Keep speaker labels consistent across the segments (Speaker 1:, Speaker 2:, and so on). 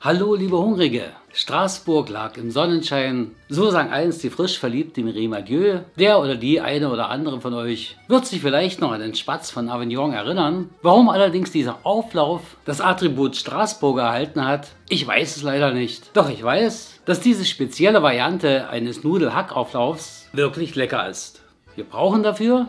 Speaker 1: Hallo liebe Hungrige! Straßburg lag im Sonnenschein, so sang einst die frisch verliebte Mireille Mathieu. Der oder die eine oder andere von euch wird sich vielleicht noch an den Spatz von Avignon erinnern. Warum allerdings dieser Auflauf das Attribut Straßburg erhalten hat, ich weiß es leider nicht. Doch ich weiß, dass diese spezielle Variante eines Nudelhackauflaufs wirklich lecker ist. Wir brauchen dafür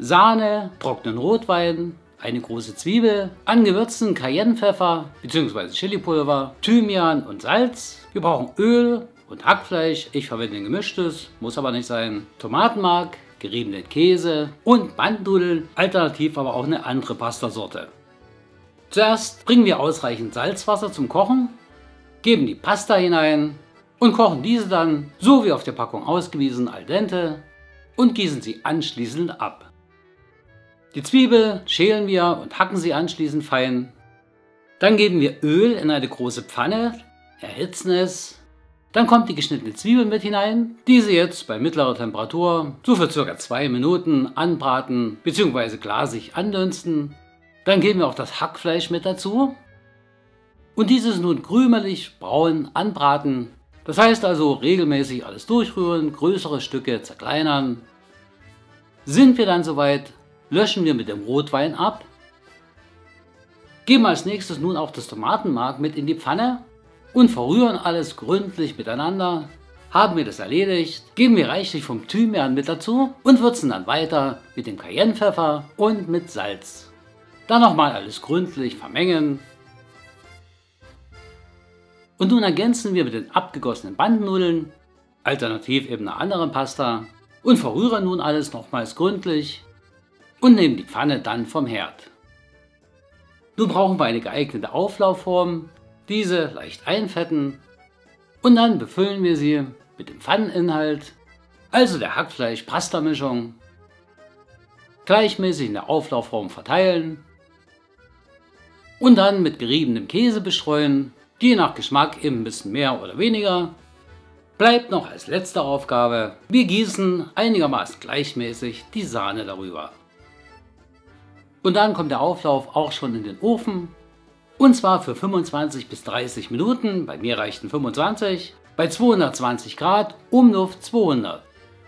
Speaker 1: Sahne, trockenen Rotwein, eine große Zwiebel, angewürzten Cayennepfeffer bzw. Chilipulver, Thymian und Salz. Wir brauchen Öl und Hackfleisch. Ich verwende ein gemischtes, muss aber nicht sein. Tomatenmark, geriebenen Käse und Bandnudeln, alternativ aber auch eine andere Pastasorte. Zuerst bringen wir ausreichend Salzwasser zum Kochen, geben die Pasta hinein und kochen diese dann, so wie auf der Packung ausgewiesen, al dente und gießen sie anschließend ab. Die Zwiebel schälen wir und hacken sie anschließend fein. Dann geben wir Öl in eine große Pfanne, erhitzen es. Dann kommt die geschnittene Zwiebel mit hinein, diese jetzt bei mittlerer Temperatur so für ca. 2 Minuten anbraten bzw. glasig andünsten. Dann geben wir auch das Hackfleisch mit dazu und dieses nun krümelig braun anbraten. Das heißt also regelmäßig alles durchrühren, größere Stücke zerkleinern. Sind wir dann soweit, löschen wir mit dem Rotwein ab. Geben als nächstes nun auch das Tomatenmark mit in die Pfanne und verrühren alles gründlich miteinander. Haben wir das erledigt, geben wir reichlich vom Thymian mit dazu und würzen dann weiter mit dem Cayennepfeffer und mit Salz. Dann nochmal alles gründlich vermengen. Und nun ergänzen wir mit den abgegossenen Bandnudeln, alternativ eben einer anderen Pasta, und verrühren nun alles nochmals gründlich und nehmen die Pfanne dann vom Herd. Nun brauchen wir eine geeignete Auflaufform, diese leicht einfetten und dann befüllen wir sie mit dem Pfanneninhalt, also der Hackfleisch-Pasta-Mischung, gleichmäßig in der Auflaufform verteilen und dann mit geriebenem Käse bestreuen, je nach Geschmack eben ein bisschen mehr oder weniger. Bleibt noch als letzte Aufgabe, wir gießen einigermaßen gleichmäßig die Sahne darüber. Und dann kommt der Auflauf auch schon in den Ofen. Und zwar für 25 bis 30 Minuten, bei mir reichten 25, bei 220 Grad, Umluft 200.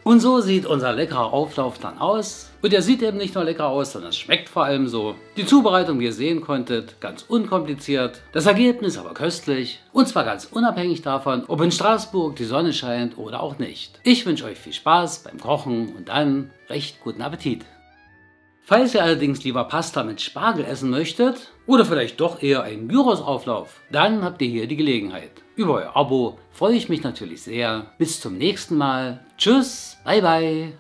Speaker 1: Und so sieht unser leckerer Auflauf dann aus. Und er sieht eben nicht nur lecker aus, sondern es schmeckt vor allem so. Die Zubereitung, wie ihr sehen konntet, ganz unkompliziert. Das Ergebnis aber köstlich. Und zwar ganz unabhängig davon, ob in Straßburg die Sonne scheint oder auch nicht. Ich wünsche euch viel Spaß beim Kochen und dann recht guten Appetit. Falls ihr allerdings lieber Pasta mit Spargel essen möchtet oder vielleicht doch eher einen Gyros-Auflauf, dann habt ihr hier die Gelegenheit. Über euer Abo freue ich mich natürlich sehr. Bis zum nächsten Mal. Tschüss, bye bye.